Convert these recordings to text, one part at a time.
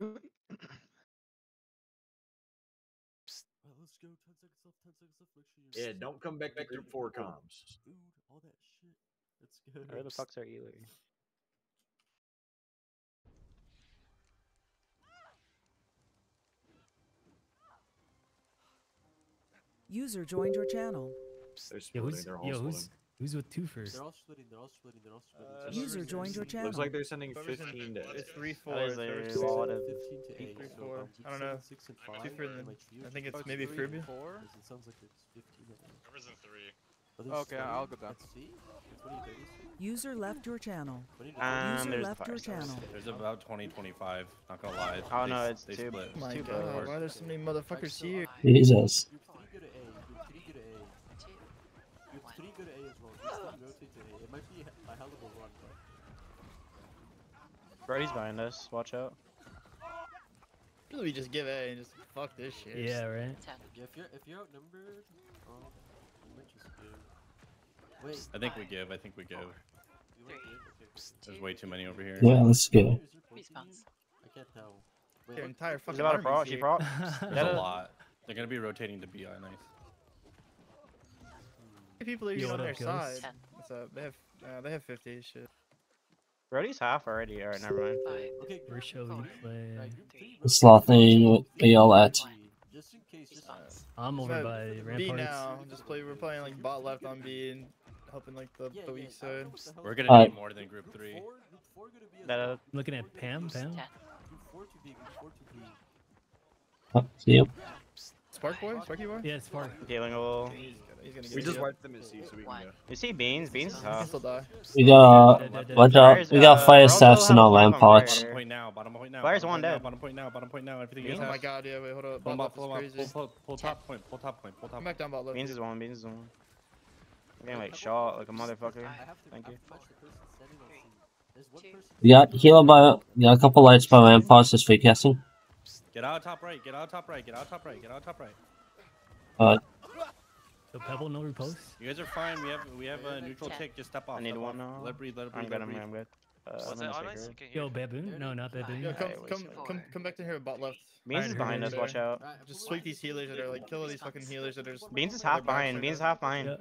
Well, let's go. 10 seconds left. 10 seconds left. Make sure you're Yeah, don't come back to group four comms. Food, all that shit. Let's go. Where the fuck's our Ely? User joined your channel. They're Yo, who's, They're all yo, splitting. Who's, who's with two first? They're all splitting. They're all splitting. They're all splitting. Uh, User joined your channel. Looks like they're sending Whoever's 15 to It's three four. is so a it's lot of- 15 to Eight, 8. three, so four. about I don't know. Six and Two for the- three or I think it's Oh, maybe three Fruby. and It sounds like it's 15 of them. Whoever's in three. But there's Okay, I'll go 20 down. at C, 20 to AC, User left your channel. Um, User there's the left your channel. There's about 20, 25. Not gonna lie. Oh, They no, s- it's they two- split. My god, why are there so many motherfuckers here? Jesus. Group 3 go to A. Group 3 go to A. Two. Group One. 3 go to A as well. Group 3 rotate to A. It might be a hell of a run, but. Brody's behind us. Watch out. Usually we just give A and just fuck this shit. Yeah, right. Ten. Yeah, if you're if you're outnumbered, um, you might just give. Wait, I think we give. I think we give. you might Three. give? Okay, cool. There's way too many over here. Yeah, let's go. Is there Respawns. I can't tell. Wait, Their entire look- fucking There's about a army's pro. She pro. There's a lot. They're gonna be rotating to BI. Nice. People are Yo, even on their up, side? What's up? They have, uh, they have 50 shit. Brody's half already. Alright, never mind. Okay, Where shall we play? group three Three. Slothing y'all at. Just in case, just I'm over So, by B ramparts. now. Just play. We're playing like bot left on B and helping like the, yeah, the weak I side. know what the hell's We're going gonna Alright. need more than group Group three. four, group four gonna be as That, uh, Looking at Pam, Pam. Ten. Group four to B, group four to B. Oh, see you. Spark boy, Sparky boy. Yeah, it's far. Healing a little. He's gonna, he's gonna get We just wiped them at C, so we can go. You see beans? Beans is He can half. still die. We got. Watch out. We got uh, fire Robo staffs and has all lamp bomb pots. fire. Bottom point now. Bottom point now. Flyer's one point dead. Bottom point now. Bottom point now. Everything is Oh my god, yeah, wait, hold up. Pull up. Pull up. Pull, pull, pull top point. Pull top point. Pull top Come point. back down bot. Beans is one. Beans is one. I'm getting like shot like a motherfucker. I have to, Thank you. have to match the person standing on C. There's one Two. person. We got healer by. We got a couple lights by lamp pots. Just fake casting. Get out top right. Get out top right. Get out top right. Get out top right. Uh, So Pebble, no repost. You guys are fine. We have we have a neutral Ten. tick. Just step off. I need one off. now. Let breathe. Let it I'm breathe. good. I'm good. I'm good. Uh, What's that on take ice? her. I can't hear. Yo, baboon. No, not baboon. Yo, come, come, come, come back to here, bot left. Beans is behind us. Watch out. Just sweep these healers that are like kill all these fucking healers that are just. Beans is half behind. Beans is half behind. Yeah.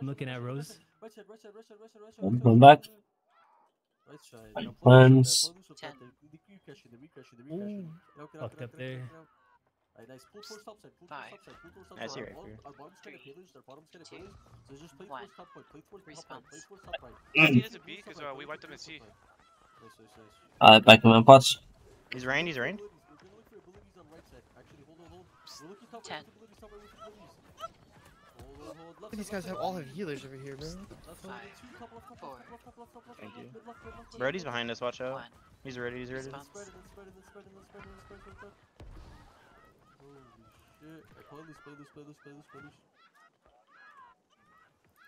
I'm looking at Rose. Right side, right side, right side, right side, right side, I'm right coming back. The the the out, Fucked up get out, get there. Out, get out. Alright, nice. Pull towards top side. Pull towards Five. top side. Pull towards top side. see Our right bottom- Our bottom's kind of Three. pillars. Our bottom's kind of Two. So just play One. towards top point. Play towards top right. Play Response. towards top right. I think it's a Play B towards because uh, we wiped them in C. top. Nice, nice, nice. uh, back in lamp pots. He's rained. He's rained. Abilities. We're gonna look for abilities on right side. Actually, hold on, hold. We're looking top Ten. right with abilities, top right with abilities. Hold on, hold. Left These guys have all have healers over here, Five. Four. left, Thank you. Brody's behind us. Watch out. One. He's ready. He's ready. Holy shit. Alright, play loose, play loose, play loose, play loose, play loose.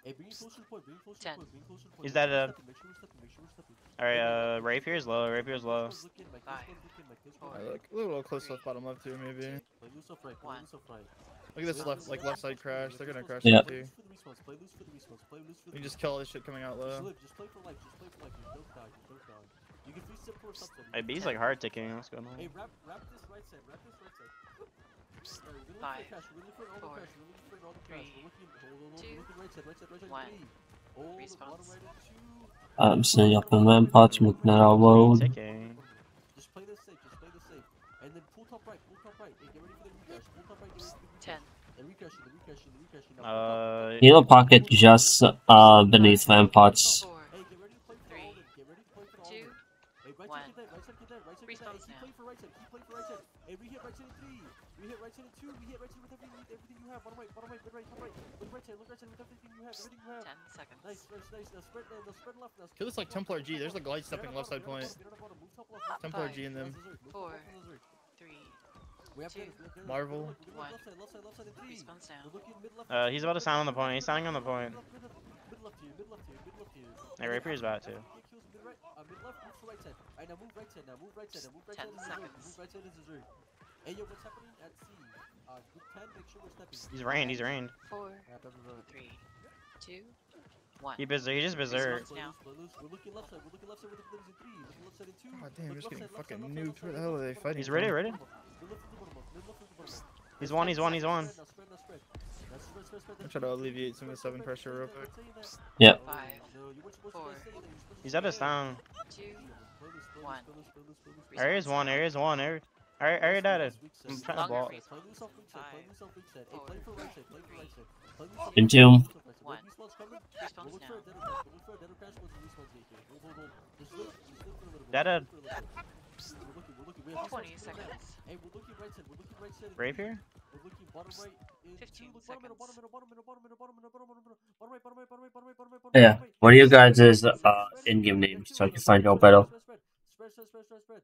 Hey, bring it closer to the point, bring it closer to Ten. the point, bring it closer to the point. Is that a- stepping, Make sure we're stepping, make sure we're stepping. All right. Uh, Rapier's low. Rapier's low. This one's looking, Mike, this Five. one's looking, Mike, this Four. one's I look a little close left, bottom left too, maybe. Play loose up right, play One. loose up right. Look at this left, like left side crash. They're gonna crash Play loose too. for the response, play loose for the response, play loose for We can just kill all this shit coming out Just low. live, just play for life, just play for life. You don't die, you don't die. You can free step towards top. Hey, B's like hard ticking. What's going Hey, on? wrap, wrap this right side, wrap this right side. Alright, we're gonna look Five. for cash, we're gonna look for all the Four. cash, we're looking for all the cash. Three. We're looking, hold on, hold on, Two. One. three. Hold, bottom Response. right at two. I'm sitting up in lamp pots. Making that all load. Ticking. Just play this safe, just play this safe. And then pull top right, pull top right. Hey, get ready for the recash. Pull top right, get ready for the. Ten. Uh, Healer pocket just uh beneath lamp pots. Four. Hey, get ready to play for all of Three. them. Get ready to play for all of Two. them. Hey, right side get that, right side get that, right side. Response now. We hit right side in three. We hit right side in two. We hit right side with everything, everything you have. Bottom right, bottom right, mid right, top right. Look right side, look right side with everything you have, everything you have. Ten seconds. Nice, nice, nice. Now spread, now spread left. Now Kill this like Templar G. There's like light stepping left side point. Templar G in them. Four. Three. We have Two. gunners, we have gunners. Marvel. We're gonna look One. Left side, left side, left side in three. Response down. looking mid left. Uh, he's about to sound on the point. He's sounding on the point. Mid left, mid left, mid left here, mid left here, mid left here. Hey, Rapier's about to. Mid right, uh, mid left, move to right side. Alright, now move right side, now move right side, now move right Ten side. and Zerg, seconds. Move right side and Zerg. Hey, yo, what's happening at C? Uh, group 10, make sure we're stepping. He's rained. He's rained. Four. Three. Two. One. He berserk. He just berserk. Play Now. loose, play loose. We're looking left side. We're looking left side with the flames in three. Looking left side in two. God damn, Look just left getting side, left fucking side, left side, nuked. left Where the side, hell are left they side, fighting He's from? ready, ready. Mid left to the bottom left, mid left to the bottom left. He's one, he's one, he's one. I'm now trying to spread. alleviate some of the seven Spread, pressure real spread, quick. spread, spread, Yep. Five, No, you weren't supposed to four, stay there. You're supposed to He's stay at us there. down. Play two. loose, play loose, play One. loose, play loose, play loose, play loose. Area's one, area's one, area. Area, area. I'm trying to Longer ball. free Play loose off weak side, play Five, loose weak side. Hey, play for right side, play for right side. Play loose off In side, tune. play loose off right side. One. When respawns coming, Response We'll look now. for a dead crash. We'll look for a dead crash once the respawn's get here. Seconds. Hey, we're looking right side. We're looking right side. in Rapier? We're looking bottom right. 15 two. Look bottom middle, bottom seconds. middle, bottom middle, bottom middle, bottom middle, bottom middle, bottom middle. Bottom right, bottom right, bottom right, bottom right, bottom right, bottom right, Yeah. What are you guys' uh, spread, spread, in-game names so I can find y'all better? Spread, spread, spread, spread, spread.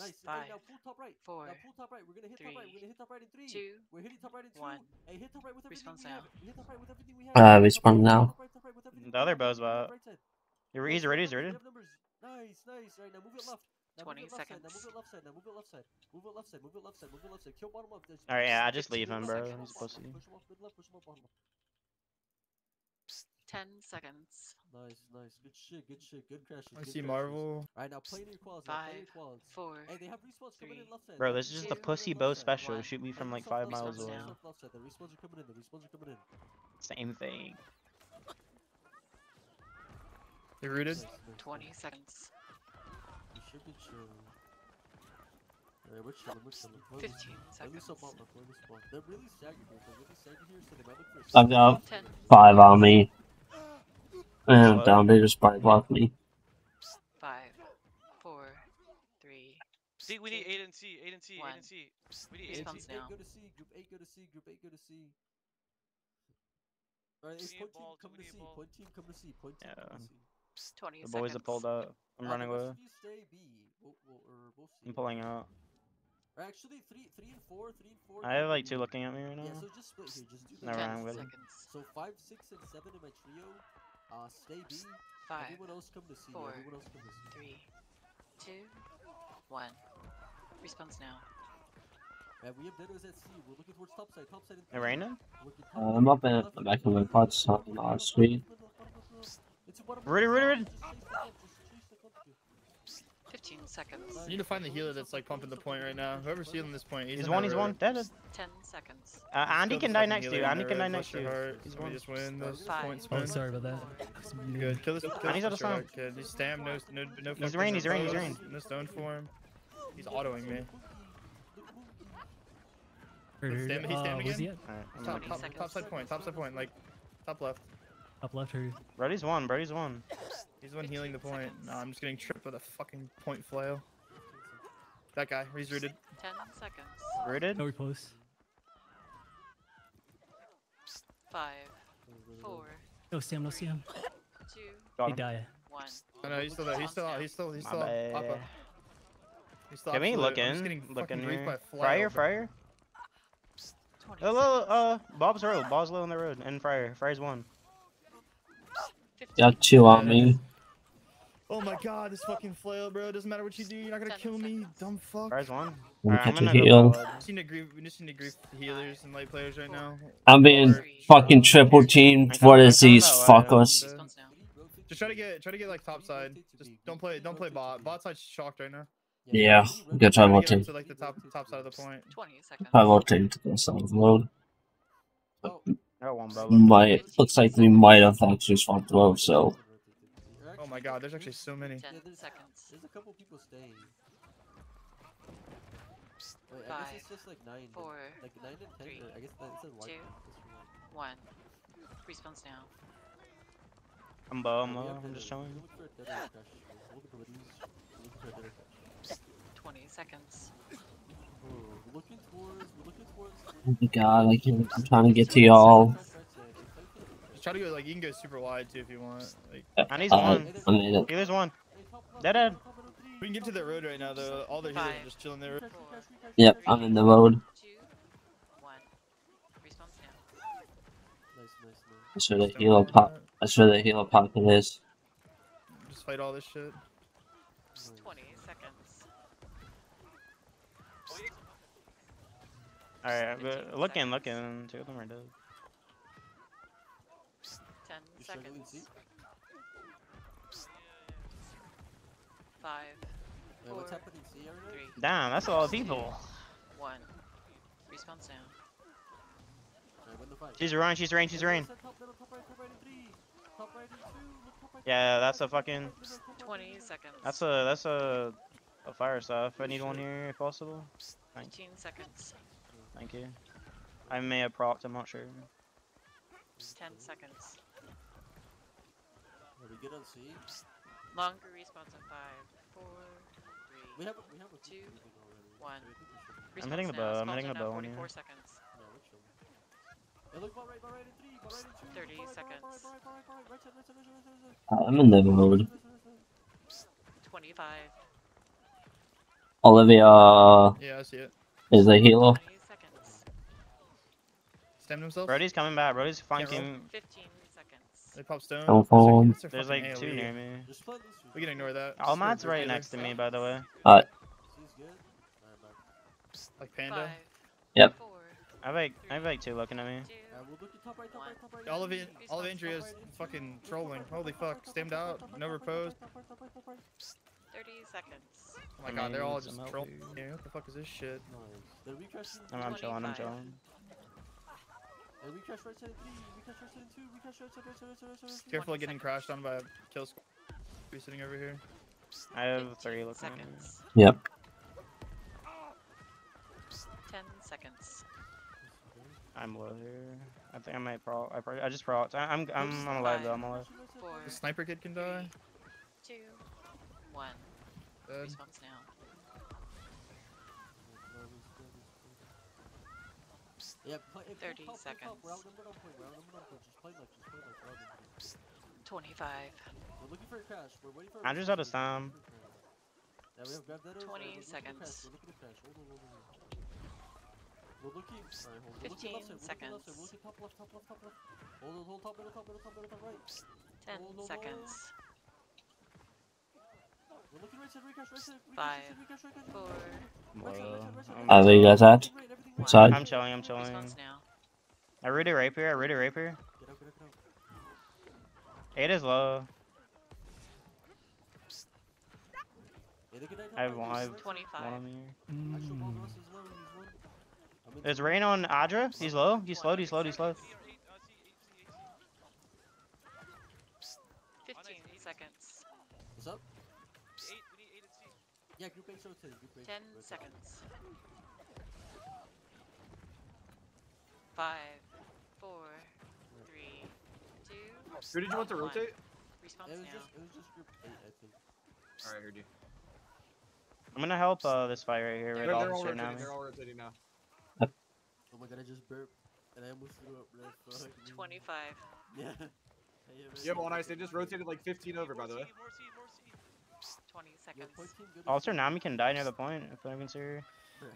Nice. Hey, Five, now pull top right. four, Now pull top right. We're gonna hit top right. We're gonna hit top right in three. two, We're hitting top right in two. one. Hey, hit top right with everything Response we have. We hit top right with everything we have. Uh, Top right, respawn right, now. top right, top right The other have. bow's Top right, bot. right side. You're, Nice, he's ready, have he's ready. we have numbers. Nice, nice. Right now, move it left. 20 it left side. Now seconds. move it left side. Now move it left side. Move it left side. Move it left side. Move it left side. Kill bottom left. Alright, yeah, I there's just leave him, bro. He's bottom left, pussy. Push him off mid left. Push him off bottom left. Ten seconds. Nice, nice. Good shit. Good shit. Good crashes. I good see crashes. Marvel. Alright, now play near quads. Now play near quads. four, Hey, they have respawns coming in three, left side. Bro, this is just a respawns coming pussy in bow special. One. Shoot me from like five miles away. play loose off left side. The respawns are coming in. The respawns are coming in. Same thing. They rooted. Nice, nice, twenty seconds. We should be chilling. Alright, we're chilling, we're chilling. Play loose- Fifteen Play loose up seconds. on play loose up. They're really saggy here. They're really saggy here, so they might look for a I've got five on me. And I'm down, they just body blocked me. five, four, three. See, we need 8 and C, 8 and C, 8 and C. We need 8 and Response C. Eight now. go to C, group eight go to C, group eight go to C. Alright, We hey, point team ball, come to C, ball. point team come to C, point team come to Yeah. C. Twenty The seconds. boys have pulled up. I'm Uh, running the rest with. stay B. We'll, we'll, or we'll see. I'm pulling out. Or actually, three, three and four, three and four. I have like two looking at me right Yeah, now. so just split here. Just do the Never Ten mind, I'm seconds. So five, six, and seven in my trio. Uh, stay B. Five, Everyone else come to C. four, Everyone else come to C. three, two, one. Response now. And we have Dedos at C. We're looking towards top side. Top side. in It three. raining? We're looking top Uh, I'm up in left, the back of my left, pots left, on left, our left, street. left, 15 seconds. You need to find the healer that's like pumping the point right now. Whoever's healing this point, he's, he's one. He's one. Dead. 10 seconds. Uh, Andy can die next to you. Andy can die next to you. He's one. Just win those Five. points. Oh, sorry about that. Good. Kill this. Kill Andy's out of stone. Kid. He's stam. No. No. No. He's rain. He's rain. He's rain. No stone form. He's autoing me. He's stam. He's stam uh, again. Right, top, top, top side point. Top side point. Like top left. Up left, hurry. Brody's one, Brody's one. He's the one healing the point. seconds. No, I'm just getting tripped with a fucking point flail. That guy. He's rooted. Ten seconds. Rooted. No repost. Five, four, No Sam, no Sam. two, Got He him. died. one. Oh, no, he's still there. He's still out. He's still. He's still. out. Papa. bad. He's still Get me absolute. I'm just looking. getting Looking fucking here. Fryer, Fryer. Twenty Oh, low, seconds. uh, Bob's road. Bob's low on the road. And Fryer. Fryer's one. Got two on me. Oh my god, this fucking flail, bro. Doesn't matter what you do, you're not gonna kill me, dumb fuck. Fryer's one. Let Alright, I'm gonna go heal. forward. We just need to grief. We just need to grief healers and light players right now. I'm being fucking triple teamed. What is these fuckers? Response. Just try to get, try to get like top side. Just don't play, don't play bot. Bot side's shocked right now. Yeah, I'm gonna try Try to get rotate. up to like the top, top side of the point. Twenty seconds. Try rotating to the side of the road. Oh, I got one, bro. Might looks like we might have actually swapped the road. So my god, there's actually so many. Ten Yeah, there's- seconds. There's a couple people staying. Wait, I guess Five, it's just like nine. then- four, like nine and ten. three, I guess that, it says white. two, That's right. One. Response now. I'm low. I'm low. I'm just End. chilling. We're looking for a Dead End crash. We're looking for these. We're looking for a Dead End crash. Twenty seconds. Oh, we're looking towards. We're looking towards. oh my god, I can't, I'm trying to get to y'all. Right side. If I can- Just try to go like you can go super wide too if you want. Like I need Uh, one. I made it. Healer's one. Hey, Dead end. top middle three, we can get to the road right now though. All the healers are just chilling there. Yep. I'm in the road. That's where the Just healer pop. about That's where the healer pocket is. Just fight all this shit. nice. Twenty seconds. Alright, Fifteen but looking, seconds. looking. Two of them are dead seconds. Five. Wait, four, three, Damn, that's a lot of people. One. Respawn sound. She's around, she's around, she's around. Yeah, that's a fucking. 20 seconds. That's a that's a a fire stuff. I need one here if possible. Nineteen seconds. Thank you. I may have propped. I'm not sure. 10 seconds. Are we good on C? Longer respawns in five, four, We have a, we have a Two, good thing already. one. So I think we should- I'm hitting Respawns the bow, I'm hitting the bow on you. 44 seconds. No, we're chilling. Hey, look, bar right, bar right in three, bar right in two. 30 bar right, bar right, seconds. Right, bar right, bar right, right side, right side, right side, right side. I'm in the mode. Right side, right side. 25. Olivia Yeah, I see it. is a healer. 20 seconds. Stemmed himself. Brody's coming back. Brody's flanking. 15 seconds. They pop stone. Don't fall. that's There's fucking like two AoE. near me. Just split these two. We can ignore that. All Just go right next to me, by the way. C's good. Alright, back. Like Panda. Five, Yep. four, I have like I have like two looking at me. All of in all of Andrea's Top right in two. fucking trolling. Holy fuck, right, stemmed out, no repose. top right, top right, top right, top right. 30 seconds. Oh my god, they're all just trolling. what the fuck is this shit? Nice. Did we crash in I'm, I'm chilling. I'm chilling. Hey, we crash right side three, we crash right side two, we crash right side, right side, right side, right side, right side. Careful of getting seconds. crashed on by a kill squad. Be sitting over here. I have 15 three looking seconds. Yep. 10 seconds. I'm low here. I think I might pro. I, pro I just propped. I, I'm I'm I'm alive though. I'm alive. Four, The sniper kid can die. two, one. Dead. Respawns now. Yeah, play, 30 play top, play top. We're seconds. outnumbered on point, we're outnumbered. Just play left, just play left, we're outnumbered. 25. We're looking for a crash. We're waiting for a Andrew's out of time. for a crash. Yeah, we have grab that 20 we're looking for a crash, seconds. We're looking at crash. Hold on, hold on, hold on. We're looking. Alright, hold on. 15. We're looking left side. seconds. We're looking top left, top left, top left. Hold on, hold top middle, top middle, top middle, top right. 10 Hold on, seconds. We're looking right Uh, where you guys at? Everything right, everything One. right. Side. I'm chilling. I'm chilling. Now. I root a rapier. I root a rapier. Get up, get up, get up. Eight is low. Hey, look at that top I have one. I have 25. one on me. Mm. is low, he's one. I'm in There's rain on Adra. He's low. He's slow. He's slow. He's slow. 15 seconds. What's up? Eight, we need eight and C. Yeah, group A rotate, group A. 10 rotate. seconds. Five, four, three, two. Who did you want to one. rotate? Respawns It was now. just, it was just group A, I think. Alright, I heard you. I'm gonna help uh, this fight right here They're- with They're, all they're this all right now. rotating. They're all rotating now. Oh my god, I just burped. And I almost threw up, bro. Fuck 25. Yeah. Hey, yeah, man. Yeah, but on ice, they just rotated like 15 over, by the way. More C, more C. 20 seconds. point good as Also. Nami can die near the point if I can see her.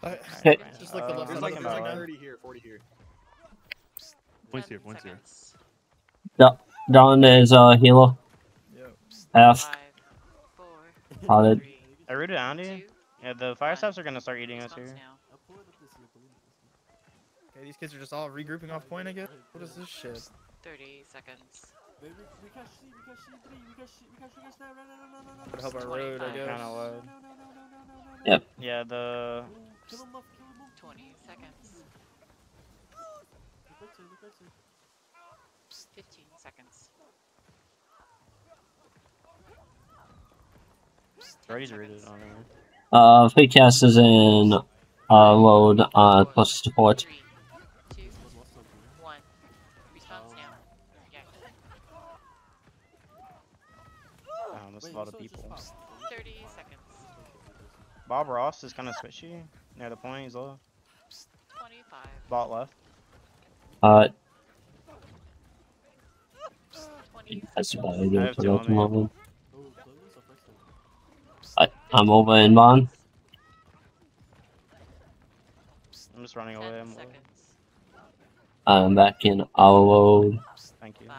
Bro. Uh, Okay. Just like the Uh, left There's side like, of there's the like 30 here, 40 here. Points here, points here. seconds. Don is a healer. Yep. F. Five, four, Solid. I rooted Andy. Yeah, the fire one. steps are gonna start eating us here. now. I'm pulling up this here, pulling up this here. Okay, these kids are just all regrouping off point again. What is this shit? 30 seconds. Wait, we, we catch we catch C three, we catch C, we catch, we catch now, no, no, no, no, no, no, help our road, I guess. Kinda low. Yep. Yeah, the Kill him left, kill him left. 20 seconds. Look right side, look right side. 15 seconds. 10 Brody's rooted on her. Uh, Fleetcast is in uh, load uh, plus support. Three, two, Was lost something. one. Respawns Oh. now. Yeah. Um, that's Wait, a lot you of saw it just people. pop. 30 seconds. Bob Ross is kind of switchy near the point. He's low. 25. Bot left. Uh, 20 that's about it. I have for two that on me. moment. Chloe's the first one. I, I'm over in Bond. I'm just running away. I'm low. I'm back in our load. Thank you. Five,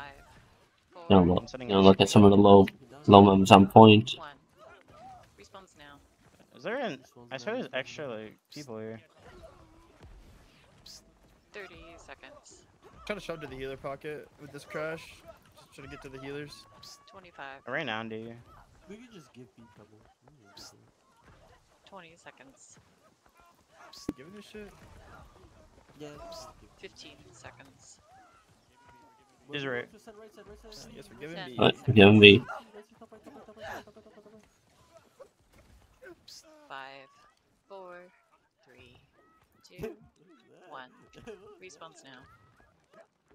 Gonna look, I'm sitting gonna look at some of the low, low members on point. one. Respawns now. Is there an? I swear there's extra like people here. 30 seconds. Try to shove to the healer pocket with this crash. Just try to get to the healers. 25. I ran Andy. We can just give beat cover. We can just do it. 20 seconds. Giving this shit. Yeah. just give- 15 seconds. Is right. move to side, right side, right side, I right guess side, we're giving Ten. Right. Five, four, three, two, one. Respawns now.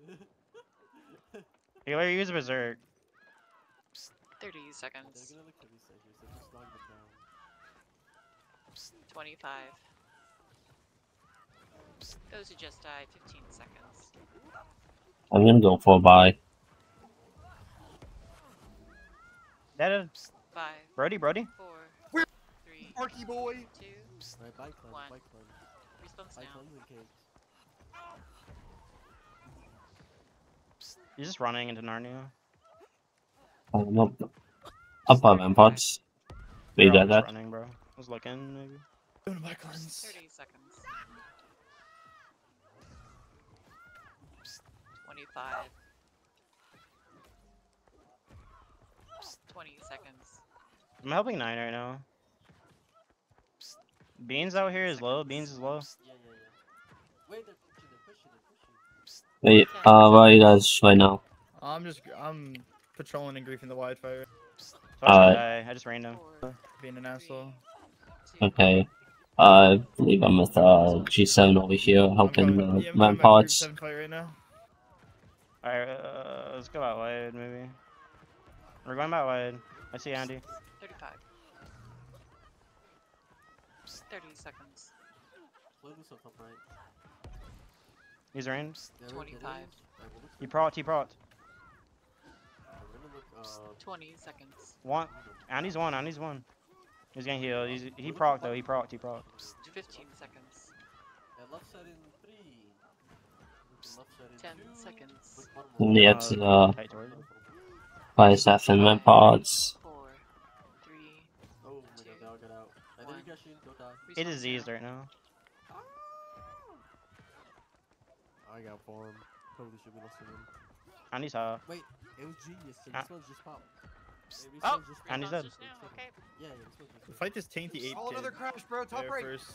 Healer, use berserk. 30 They're seconds. gonna look heavy set here, so just knock them down. 25. Those who just died, 15 seconds. I'm gonna go for a buy. That is Five, Brody, Brody. four, Where- three, Marky boy. two. Alright, bike climb, One. bike climb. Respawns Bike now. climb, you and cakes. He's just running into Narnia. Oh, no. up. Up by Ramparts. We They're got that. Running, bro. I was looking, maybe. Doing my cleanse. 30 seconds. 25. 20 seconds. I'm helping nine right now. Beans out here is low. Beans is low. Yeah, yeah, yeah. Wait, uh, where are you guys right now? I'm just I'm patrolling and griefing the wildfire, So I, Uh. I just ran him. Being an asshole. two, Okay. I believe I'm with uh, G7 over here helping coming- the yeah, I'm coming back to group Ramparts. seven fight right now. Alright, uh, let's go out wide, maybe. We're going out wide. I see Andy. 35. 30 seconds. Play this up, right. He's range. Yeah, 25. Alright, we'll look He for- prot, he prot. We're gonna look, uh, 20 seconds. One. Andy's one, Andy's one. He's getting healed. He's, he proc though, he proc, he proc. 15 seconds. Yeah, left side in three. Left side in 10 two. seconds. Look bottom Yeah, uh, Tight towards him. by Saffin Ramparts. Four, three. Oh my god, they all got out. And then One. you guys shoot, don't die. It respawns is diseased now. right now. I got farm. Totally should be lost to him. Andy's half. Wait, it was genius. So Ah. this one's just pop. Oh, just And he's pop. dead. Just now, okay. Yeah, yeah, this one's just fight this tainty eight Oh, kid. another crash, bro. Top right. first.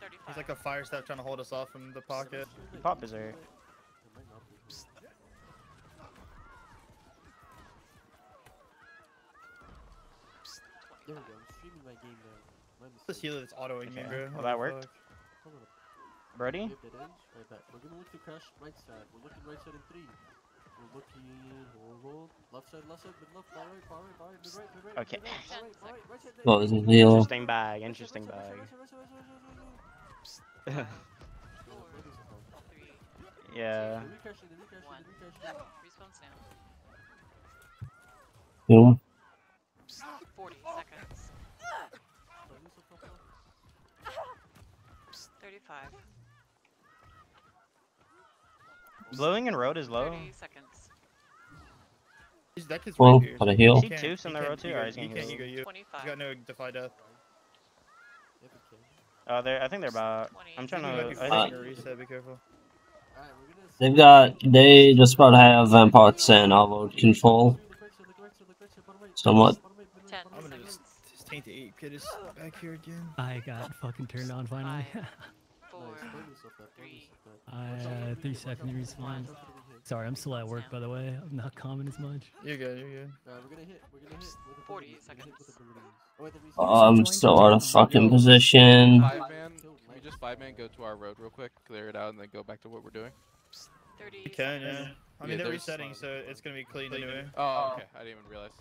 35. He's like a fire staff trying to hold us off from the pocket. Pop is there. It might not be. There we go. I'm streaming my game now. My This healer that's autoing me, bro. Will that the work? fuck? Hold on. Brody? Yep, that is. Right back. We're gonna look to crash right side. We're looking right side in three. We're looking. Hold, hold. Left side, left side, mid left, far right, far right, far right, mid right, mid right. Okay. Mid right, far right, far right, right side, right What side, was right his side, deal? Interesting bag, right side, interesting right side, bag. right side, right side, right side, right side, right side, right side. yeah. Four, three, The recrashing, the recrashing, One. the recrashing. respawns now. Boom. 40 seconds. Play this up, up, up. 35. Blowing and road is low. 30 seconds. He's, that kid's Well, rapier. got a heal. Is he can't- Tooth in he the can't road too, ego- or is he he gonna can't heal? ego you. 25. He's got no defy death. Yep, okay. Oh, they're. I think they're about. 20. I'm trying He might be to. I forcing think, a reset, be careful. Alright, we're gonna. They've got. They just about have Ramparts and overload control. Look tainted eight kid is back here again. I got fucking turned on finally. Four. Nice, play this up, that, play three, this up, that. I Watch out for the uh, rehit, three watch out second respawn. rehit, watch out for the rehit. Sorry, I'm still at work by the way. I'm not comment as much. You're good, you're good. Alright, we're gonna hit, we're gonna hit 40 abilities, we're gonna hit with seconds. Oh, wait, the reset. I'm still out of fucking position. Five man, can we just five man go to our road real quick, clear it out, and then go back to what we're doing? 30 You can, yeah. I Yeah, mean, they're resetting, so it's gonna be clean anyway. Oh, okay. I didn't even realize.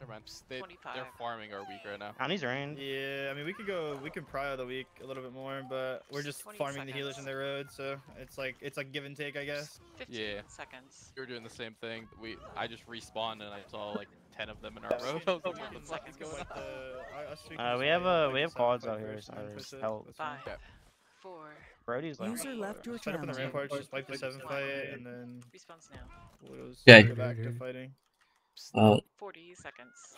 Never mind. They, 25. they're farming our week right now. Andy's range. Yeah, I mean, we could go, we could pry out the week a little bit more, but we're just 20 farming the healers in seconds. their road, so it's like it's like give and take, I guess. 15 Yeah. seconds. We were doing the same thing. We I just respawned and I saw like ten of them in our road. I was like, what the fuck is going on? the, I, us three can Uh, we have fight, uh, we have seven quads out here, first so there's help. Fine. Five. Yeah. Four. Brody's like. User left your Set up on the channel. ramparts, just wipe the seven One. fight, and then Respawns now. Widows Okay. go back to fighting. Uh, 40 seconds.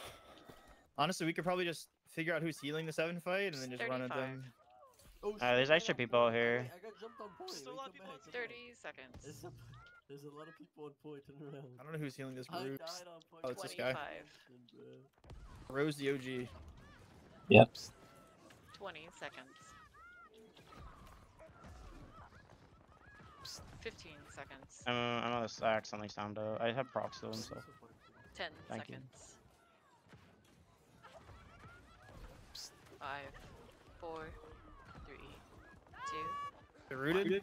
Honestly, we could probably just figure out who's healing the seven fight, and then just run at them. Oh, Uh, there's I extra people point. Here. I got jumped on point. Still a lot of people back, 30 seconds. There's a, there's a lot of people on point. Turn around. I don't know who's healing this I group. died on point. Oh, it's this guy. Rose the OG. Yep. 20 seconds. 15 seconds. I'm, I'm on this accidentally sound out. I have procs though, so 10 Thank you. seconds. Five, four, three, two. They're rooted.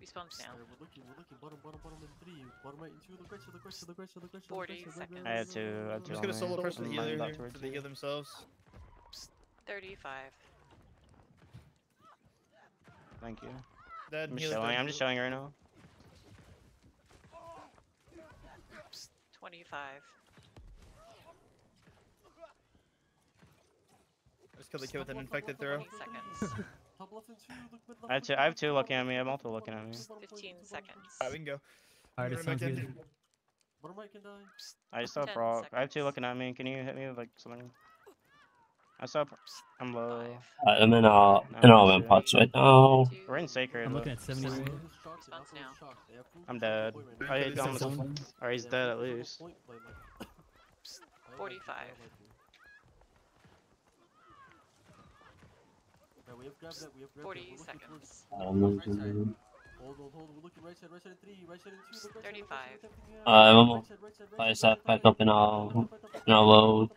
Response now. Alright, we're looking, we're looking, bottom, bottom, bottom, and three, bottom right and two, look right, right, right, right, 40 so right, right, seconds. I had right, two. I had right, two I'm just gonna solo person I'm the running healer here towards for the heal themselves. 35. Thank you. Dead. I'm just showing. I'm just showing right now. 25. Just kill the kid with an Top left, top infected throw. top 20 left, seconds. Top left and two, look mid left, I have two. I have two looking at me. I have multiple looking at me. 15 seconds. Alright, we can go. Alright, Run it back sounds in. good. Bottom right can die. I still have 10 proc. I have two looking at me. Can you hit me with like something? I still. Have, I'm low. Five, I'm in our in our shit. ramparts right now. We're in sacred. I'm though. looking at 70 Alpha right. is shocked, Response Alpha is now. shocked. They have full I'm dead. of Oh, right now. he's almost. Or he's dead at least. point, but, like, I like it, I 45. like it. Yeah, we have grabbed that, we have grabbed 40 that. We're looking towards- seconds. Um, right side. Hold, hold, hold. We're looking right side, right side and three, right side and two. Look right side, right side, 35. with everything you have. Uh, I'm Right side, right side, right Fire side, sap right back up and I'll, side, right side, right side, in our right side, load.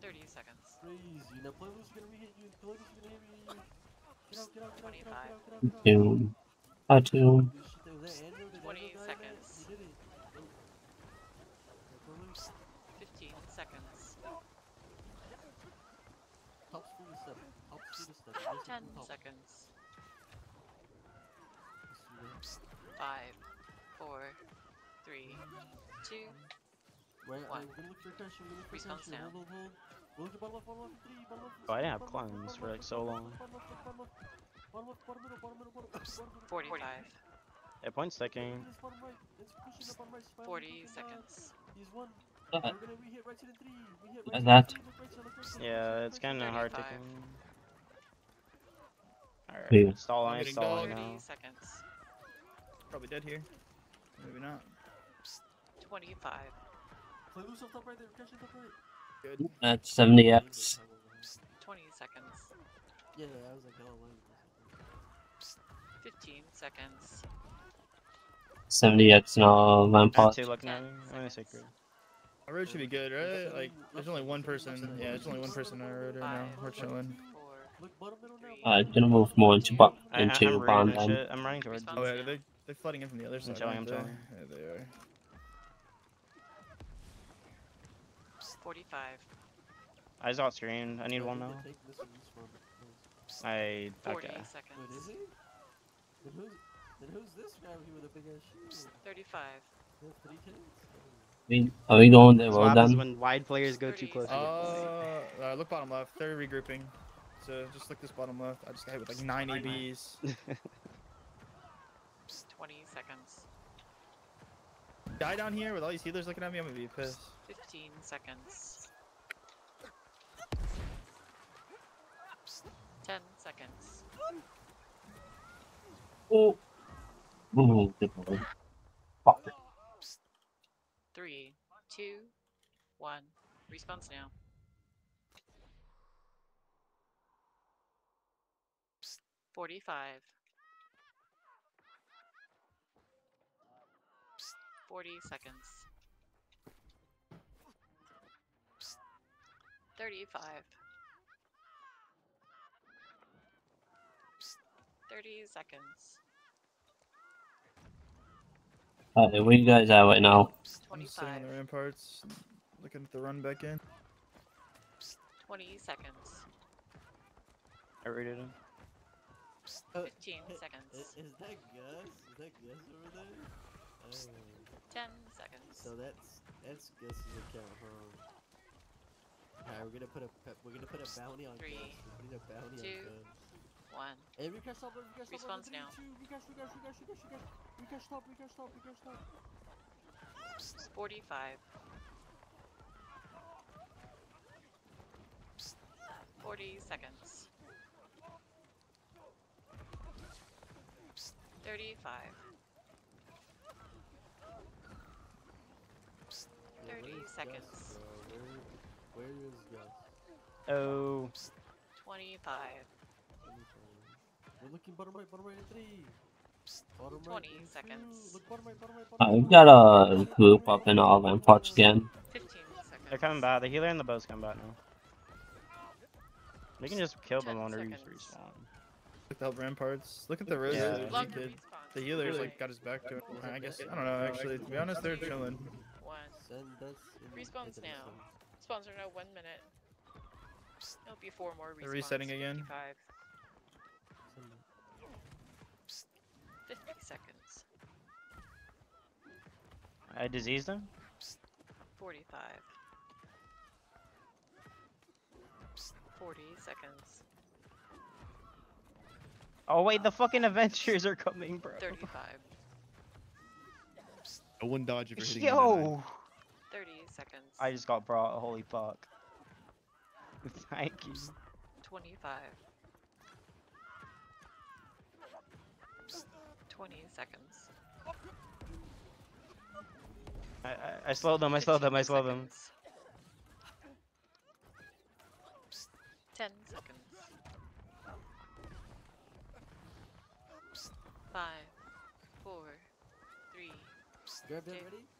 30 seconds. Crazy. Now play gonna re-hit you. Play gonna hit you. Get out, get out, get out, get out, 25. get out, get out, get out. Two. I two. This shit, was that Andrew? Did 20 Andrew die in that? seconds. He did it. Oh. Yeah, play loose. 15 seconds. Top speed is step. Top speed is step. There's 10 seconds. Let's see Five, four, three, two. that. Right, One. I'm gonna look for cash. I'm gonna look for Response cash. now. Hold, hold, hold. We're looking bottom left, bottom left, three, bottom left. Oh, I didn't have bottom left, clones for like so long. left, bottom left, bottom left, bottom left, bottom middle, bottom middle, bottom left, bottom middle. 45. Yeah, point sticking. This bottom right. It's pushing up bottom right. Spam 40 seconds. He's. Uh, We're gonna re-hit right to the three. We hit Like right that. to Yeah, it's kind of hard 35. taking. Yeah. Alright, stall I'm on, getting on 30 now. seconds. Probably dead here. Maybe not. 25. Play loose off top right there. Cash it top right. Good. That's 70x. 20 seconds. Yeah, I was like, oh, wait. 15 seconds. 70x in our I have rampart. two looking at 10 me. I'm in. Our road should be good, right? Like, there's only one person. Yeah, there's only one person on our road right now. We're chilling. four, Look bottom middle now. three, Alright, gonna move more into ba- I, I, into I'm barn reading and then. I'm running towards Oh yeah, now. they they're flooding in from the other side. chilling, I'm aren't they? chilling. Yeah, they are. 45. I just got screened. I need one now. Take this one, this one. I 40 okay. seconds. Wait, is he? Then who's, then who's this guy with a big ass shield? 35. They have three kills? We, are we going there well what happens then? when wide players go too close. Uh, uh, look bottom left. They're regrouping. So just look this bottom left. I just got hit with like nine EBs. 20 seconds. Die down here with all these healers looking at me. I'm gonna be pissed. 15 seconds. 10 seconds. Oh. Ooh, good boy. Fuck. 3, 2, 1. Response now. Forty-five. Forty seconds. Thirty-five. Thirty seconds. Alright, where you guys at right now? I'm on Twenty-five. the ramparts, looking at the run back in. Twenty seconds. I rated him. Uh, Fifteen Is, seconds. is that Gus? Is that Gus over there? Oh. Ten seconds. So that's that's Gus's account, huh? Alright, we're gonna put a we're gonna put a bounty on Three, Gus. We're putting a bounty two, on Gus. One. Hey, recash stop, recash stop. Response three, now. Two, recash, recash, recash, recash, recash, recash stop, recash stop, recash stop. Forty-five. Forty seconds. Thirty-five. Yeah, 30 where's Gus, seconds. Where, Where is Gus? Oh. 25. We're looking bottom right, bottom right in three. Bottom right 20 in seconds. Two. Look bottom right, bottom right, bottom uh, I've got a group up in all Ramparts again. 15 seconds. They're coming back. The healer and the boat's coming back now. We can just kill them 10 on re- respawn. Look at the help ramparts. Look at the rose. Yeah. Yeah. Longer kid. The healer's like got his back to it. I guess I don't know actually. To be honest, they're chilling. One. Send us in Respawns now. Sun. Spawns are now one minute. It'll be four more respawns. They're resetting again. 55. Send 50 seconds. I diseased them? 45. 40 seconds. Oh wait, the fucking Avengers are coming, bro. 35. No one dodge if you're hitting Yo! 30 seconds. I just got brought. Holy fuck. Thank you. 25. 20 seconds. I, I, I slowed them. I slowed them. I slowed them. seconds. 10 seconds. 5, 4, 3, Grab that Okay.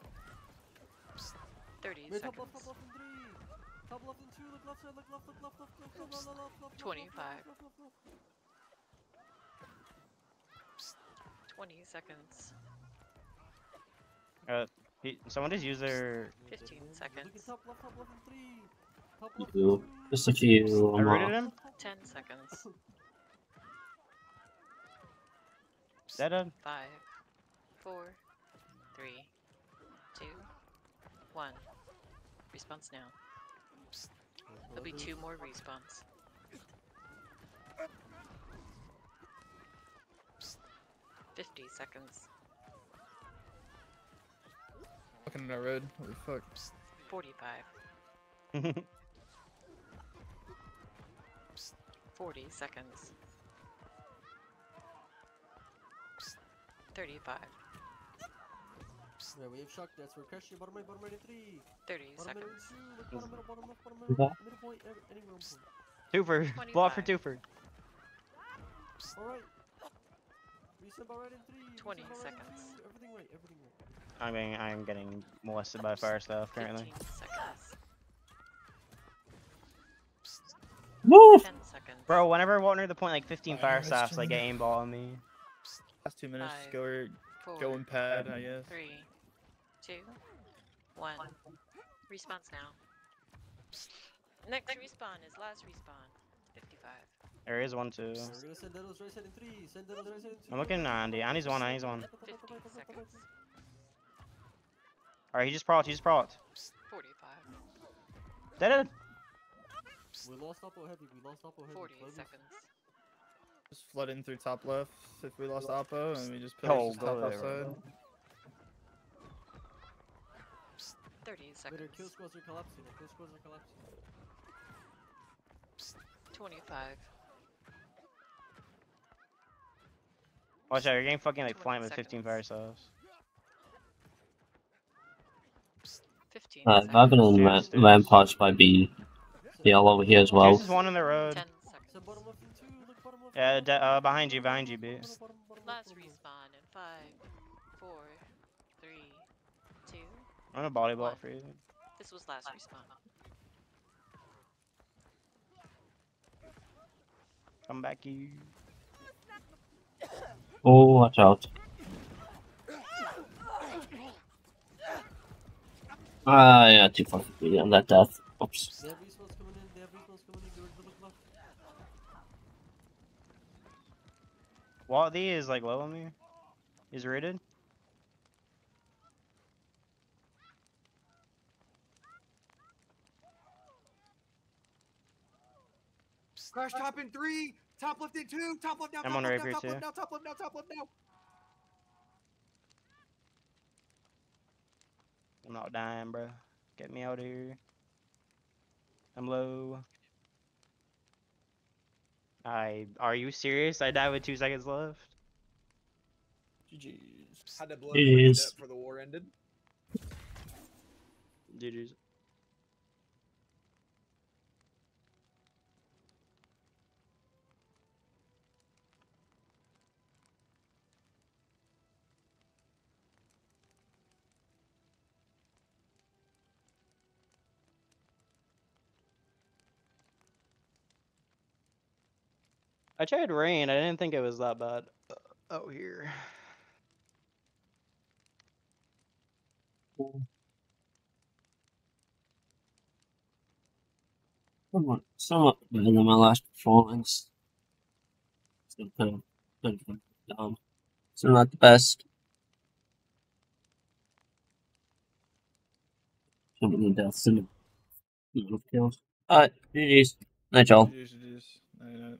30 seconds. Top left, top left, and three. Top left and two. Look left. Look left. Look left. Left. Left. Left, left 25. Left, left, left, left. 20 seconds. Uh, he, someone just used their. 15 seconds. Top left, top left, and three. Top left. Just like you. I rated him. 10 seconds. Dead end. Five, four, three, two, one. Respawns now. There'll be two more respawns. Fifty seconds. Fucking in our road. Holy fuck. Forty-five. Forty seconds. Thirty-five. Yeah, we have shock that's we're crushing bottom right, bottom right in three. Thirty Bottom seconds. two. Look bottom middle, bottom left, bottom Is middle, middle point, any room point. Twofer. Block for twofer. Alright. Reset bar right in three. 20 bar right seconds. two, Everything right, everything right. I'm getting. I'm getting molested by fire stuff currently. Fifteen seconds. Woo! Bro, whenever I walk near the point, like 15 Fire fire is staffs, like get chilling. aimball on me. Last two minutes. Five, Go Four, go and pad. I guess. three, two, one. Respawns now. Next respawn is last respawn. Fifty-five. There is one too. We're gonna send Dedos right side in three. Send Dedos right side in two. I'm looking at Andy. Andy's one. Andy's one. Fifty seconds. Alright, he just procced. He just procced. Forty-five. Dead. We lost Oppo heavy. We lost Oppo heavy. Forty Close. seconds. Just flood in through top left if we lost Oppo, and we just oh, push Oh, just top there, left bro. side. 30 seconds. Kill are collapsing. Kill are collapsing. Psst, 25. Watch out, you're getting fucking like flying with 15 fire cells. 15 uh, I'm having all ram by B. Yeah, over here as well. There's one in the road. Yeah, uh, behind you, behind you, B. Last respawn in 5, I'm a body block for you. This was last respawn. Come back, you. Oh, watch out. Ah, yeah, too far for me on that death. Oops. Wadi is like low on me. He's rated. Crash top in three. Top left in two. Top left now. I'm top on left rapier now. Top too. left now. Top left now. Top left now. I'm not dying, bro. Get me out of here. I'm low. I are you serious? I died with two seconds left. GG's. Had to blow It for the war ended. GG's. I tried rain. I didn't think it was that bad uh, out here. Somewhat, somewhat better than my last performance. Still kind of, kind of down. So not the best. So many deaths and amount of kills. Alright, GG's. Night, y'all. GG's, GG's. Night, night.